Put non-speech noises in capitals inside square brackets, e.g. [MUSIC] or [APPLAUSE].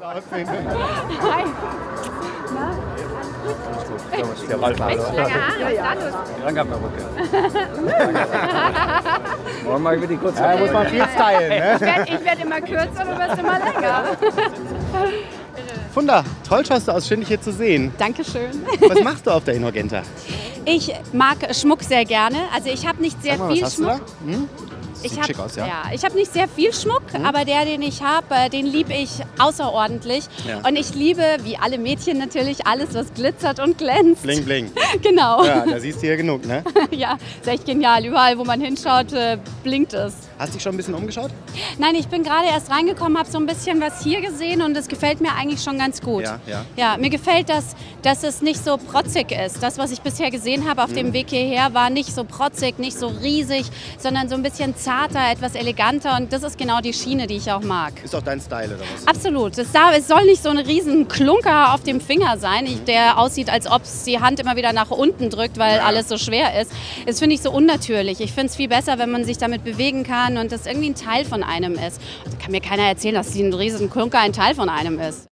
Hi. Na, Lange Haare, ist da los? Perücke. Wollen wir über die kurze Da muss man viel stylen. Ne? Ich werde werd immer kürzer, du wirst immer länger. Funda, toll schaust du aus, schön dich hier zu sehen. Dankeschön. Was machst du auf der Inurgenta? Ich mag Schmuck sehr gerne. Also ich habe nicht sehr mal, viel Schmuck. Hm? Ich Sieht hab, schick aus, ja. Mhm. ich habe nicht sehr viel Schmuck, aber der, den ich habe, den liebe ich außerordentlich. Ja. Und ich liebe, wie alle Mädchen natürlich, alles, was glitzert und glänzt. Bling, bling. [LAUGHS] Genau. Ja, da siehst du hier genug, ne? [LAUGHS] Ja, ist echt genial. Überall, wo man hinschaut, äh, blinkt es. Hast dich schon ein bisschen umgeschaut? Nein, ich bin gerade erst reingekommen, habe so ein bisschen was hier gesehen und es gefällt mir eigentlich schon ganz gut. Ja, ja. Ja, mir gefällt das, dass es nicht so protzig ist. Das, was ich bisher gesehen habe auf Mhm. dem Weg hierher, war nicht so protzig, nicht so riesig, sondern so ein bisschen zarter, etwas eleganter und das ist genau die Schiene, die ich auch mag. Ist auch dein Style, oder was? Absolut. Es, soll nicht so ein riesen Klunker auf dem Finger sein, Mhm. der aussieht, als ob es die Hand immer wieder nach unten drückt, weil Ja. alles so schwer ist. Das finde ich so unnatürlich. Ich finde es viel besser, wenn man sich damit bewegen kann und das irgendwie ein Teil von einem ist. Da kann mir keiner erzählen, dass ein riesen Klunker ein Teil von einem ist.